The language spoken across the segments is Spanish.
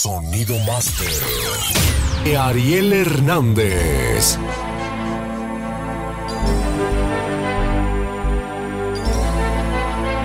Sonido Master. Ariel Hernández.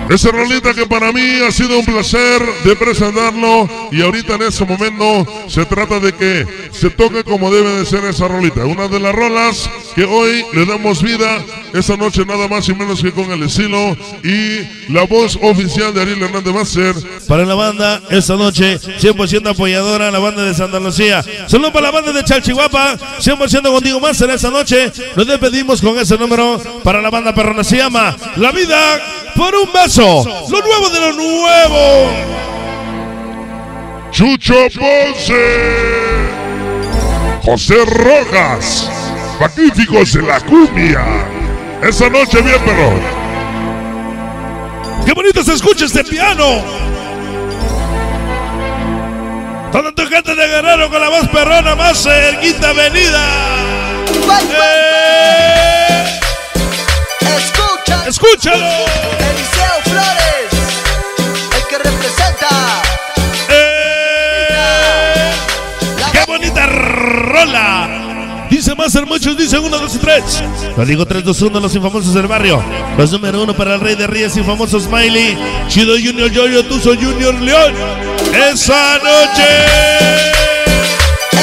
Esa rolita que para mí ha sido un placer de presentarlo y ahorita en ese momento se trata de que se toque como debe de ser esa rolita. Una de las rolas que hoy le damos vida esta noche nada más y menos que con el estilo y la voz oficial de Ariel Hernández Master. Para la banda esta noche, 100% apoyadora, la banda de Santa Lucía. Saludos para la banda de Chalchihuapa, 100% contigo Master esta noche. Nos despedimos con ese número para la banda perrona. Se llama La Vida por un beso. Lo nuevo de lo nuevo. Chucho Ponce, José Rojas, magníficos de la cumbia. Esa noche bien, perro. ¡Qué bonito se escucha este piano! Toda tu gente de Guerrero con la voz perrona más cerquita venida. ¡Eh! Escucha, ¡Escúchalo! Flores, el que representa ¡Eh! ¡Qué bonita rola! Dice Master, muchos dicen 1, 2 y 3. Lo digo 3, 2, 1, los infamosos del barrio. Los número uno para el Rey de Ríos, infamoso Smiley. Chido Junior, Yoyo, Tuzo Junior, León. Esa noche.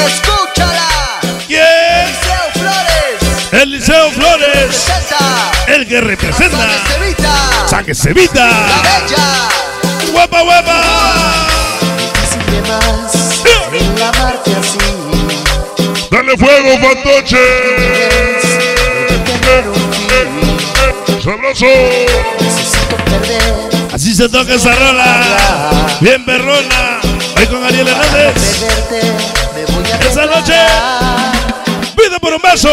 Escúchala, ¿Quién? Eliseo Flores, Eliseo Flores. El que representa. Sáquese Vita, Saque Sevita. la bella. Guapa, guapa. Dale fuego, fantoche. Sabroso. Así se toca esa rola. Bien perrona. Hoy con Ariel Hernández. Esa noche. Vida por un beso.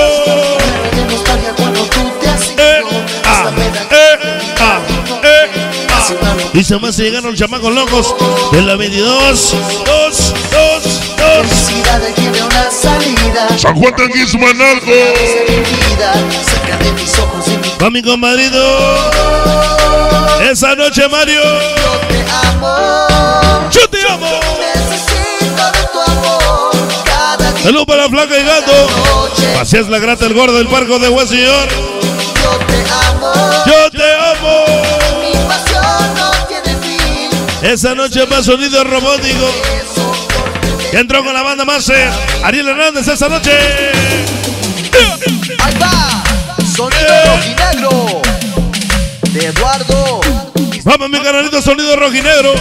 Locura. Dice más se llegaron chamacos locos de la 22, 2, 2, 2. Felicidades tiene una salida. San Juan de y mi Va mi compadrito. Esa noche, Mario. yo te amo. Yo te amo. Salud para la flaca y gato. Así es la grata el gordo del parco de buen señor. Yo te amo. Yo te amo. Mi pasión no tiene fin. Esa noche más sonido robótico. Que entró con la banda más Ariel Hernández esa noche. Ahí va. Sonido rojinegro. De Eduardo. Vamos, mi canalito sonido rojinegro.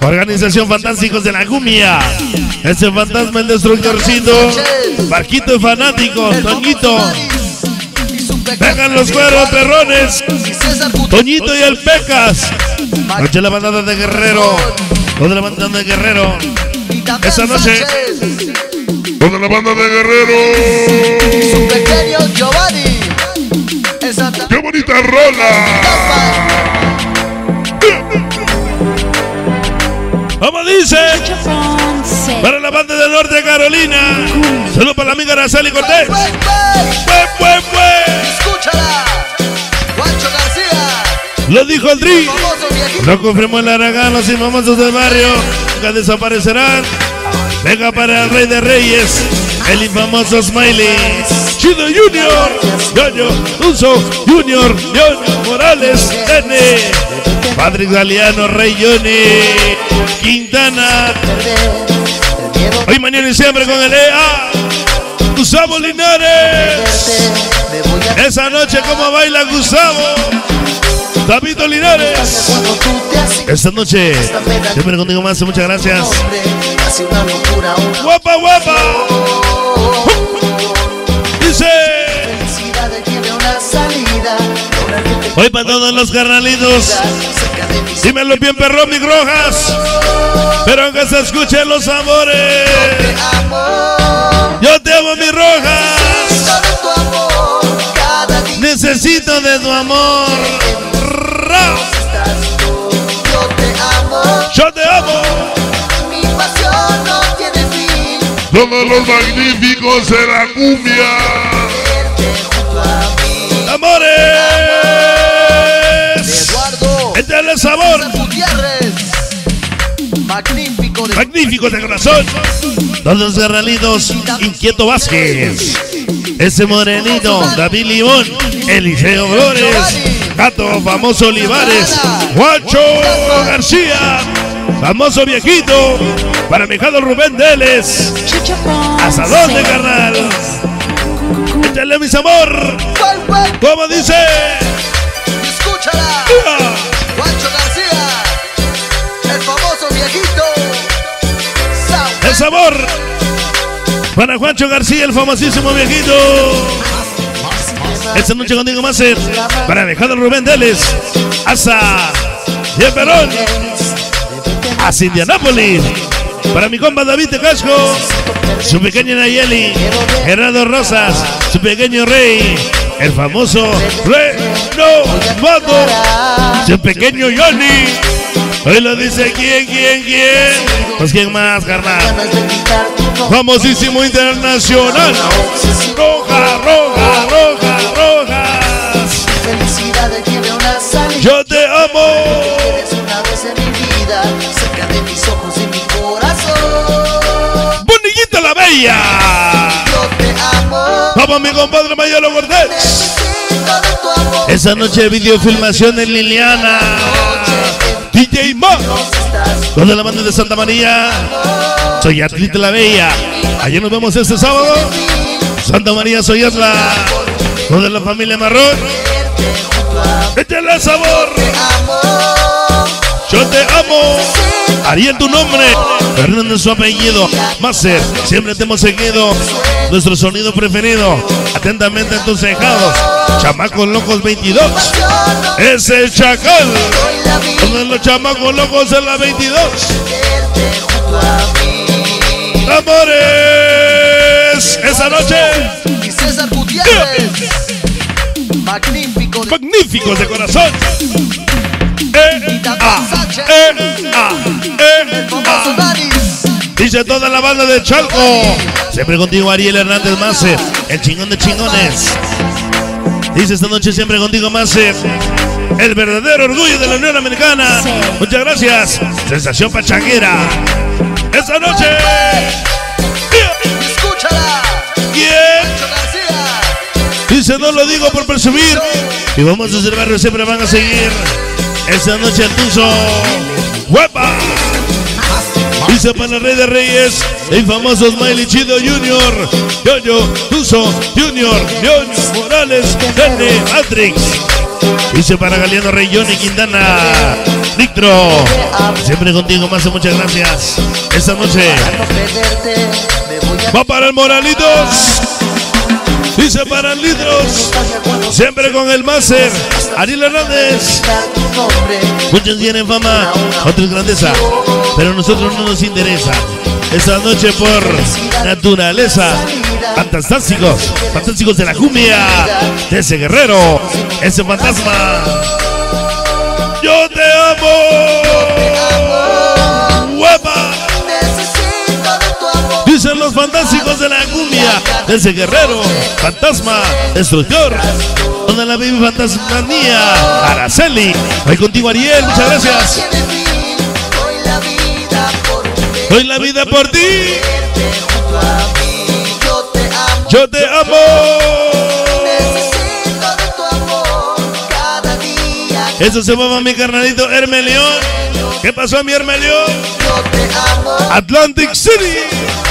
Organización Fantásticos de la Cumbia. Ese fantasma, el destructorcito. Barquito de fanáticos, Toñito. Vengan los cueros, perrones. Toñito y el Pecas. Noche la bandada de Guerrero. Toda la bandada de Guerrero. esa noche. Toda la banda de Guerrero. Su pequeño Giovanni. ¡Qué bonita rola! Como dice. Para la banda del norte de Carolina. Saludos para la amiga Araceli Cortés. ¡Wey, wey! ¡Fue, Lo dijo el viejito. Lo confirmó el Aragán, los infamosos del barrio. Nunca desaparecerán. Venga para el Rey de Reyes. El infamoso Smiley. Chido Junior. Yoyo. Uso. Junior. John Morales. Nene. Patrick Galeano. Rey Johnny. Quintana. Hoy, mañana y siempre con el EA. Gustavo Linares. Esa noche, como baila Gustavo. David Linares. Esta noche, siempre contigo más, muchas gracias. Guapa, guapa. Dice, hoy para todos los carnalitos. Dímelo bien, perrón, mis rojas. Pero que se escuchen los amores. Yo te amo, mis rojas. Necesito de tu amor. Yo te amo. Mi pasión no tiene fin. Todos los magníficos de la cumbia. Amores. Eduardo. Échale sabor. César Gutiérrez. Magnífico de Magnífico de corazón. Todos los carnalitos, Inquieto Vázquez. Ese morenito, David Limón, Eliseo Flores, Gato Famoso Olivares, Juancho García, famoso viejito, para Mejado Rubén Deles, Asadón de carnal. Échale mis amor, como dice. Escúchala. Juancho García, el famoso viejito. El sabor para Juancho García, el famosísimo viejito. Esta noche contigo más para Alejandro Rubén Deles, hasta Perón, hasta Indianápolis. Para mi compa David de Casco, su pequeño Nayeli, Gerardo Rosas, su pequeño rey, el famoso Renovado, su pequeño Johnny. Hoy lo dice quién, quién, quién. Pues quién más, carnal. Famosísimo internacional. Roja, roja, roja, Vamos, mi compadre Mayelo Cortés. Esa noche de videofilmación en Liliana. DJ Mo. Con la banda de Santa María. Soy Atlita la Bella. Ayer nos vemos este sábado. Santa María soy Atla. Con la familia Marrón. Échale sabor. Yo te amo. Ariel tu nombre. Fernández su apellido. Máser. Siempre te hemos seguido. Nuestro sonido preferido. Atentamente en tus cejados. Chamacos locos 22. Es el chacal. Uno de los chamacos locos en la 22. Amores. Esa noche. César Gutiérrez. Magnífico. Magníficos de corazón. Dice toda la banda de Chalco. Siempre contigo Ariel Hernández Macer, el chingón de chingones. Dice esta noche siempre contigo Macer, el verdadero orgullo de la Unión Americana. Muchas gracias. Sensación pachanguera. Esta noche. Escúchala. Dice no lo digo por presumir. Y vamos a barrio siempre van a seguir. Esta noche el Tuzo. ¡Huepa! Dice para el Rey de Reyes, el famoso Smiley Chido Junior, Yoyo, Tuzo, Junior, Yoyo, Morales, Nene, Matrix. Dice para Galeano Rey Johnny Quintana, Nictro. Siempre contigo, más muchas gracias. Esta noche va para el Moralitos. Dice para el Litros. Siempre con el máster, Ariel Hernández. Muchos tienen fama, otros grandeza, pero a nosotros no nos interesa. Esta noche por naturaleza, fantásticos, fantásticos de la cumbia, de ese guerrero, ese fantasma. Yo te amo, la cumbia, de ese guerrero, fantasma, destructor. Toda la baby fantasmanía, Araceli. Hoy contigo Ariel, muchas gracias. Doy la vida por ti. a. Yo te amo. Eso se llama mi carnalito Hermelión. ¿Qué pasó, mi Hermelión? Yo te amo. Atlantic City.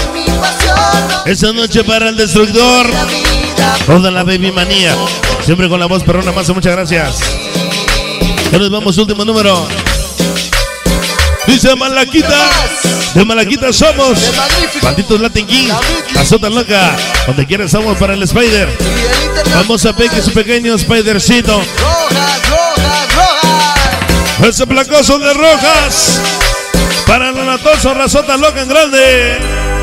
Esa noche para el destructor. la. Toda la baby manía. Siempre con la voz perrona más. Muchas gracias. Ya nos vamos, último número. Dice Malaquita. De Malaquita somos. Banditos Latin King. La sota loca. Donde quiera estamos para el Spider. Vamos a Peque, su pequeño Spidercito. Ese placoso de rojas. Para el Natoso Razota Loca en grande.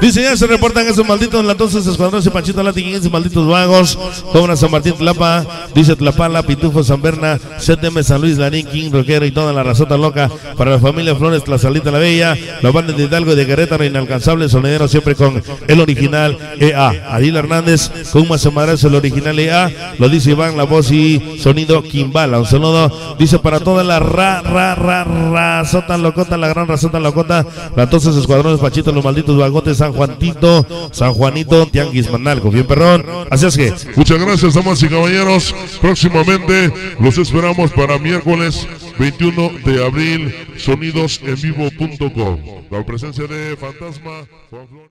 Dice, ya se reportan esos malditos entonces escuadrones Panchito Lati, esos malditos vagos. Cobra San Martín Tlapa, dice Tlapala, Pitufo San Berna, CTM San Luis, Larín, King, Roquero y toda la razota loca. Para la familia Flores, la Salita La Bella, los bandes de Hidalgo y de Querétaro, inalcanzable, sonidero siempre con el original EA. Adil Hernández, con más es el original EA. Lo dice Iván, la voz y sonido Kimbala. Un saludo, dice para toda la ra, ra, ra, razota locota, la gran razota locota. Entonces escuadrones, Pachito, los malditos vagotes, San Juanito, San Juanito, Tianguis Manalco, bien perrón. Así es que. Muchas gracias, damas y caballeros. Próximamente los esperamos para miércoles 21 de abril, sonidosenvivo.com. La presencia de Fantasma.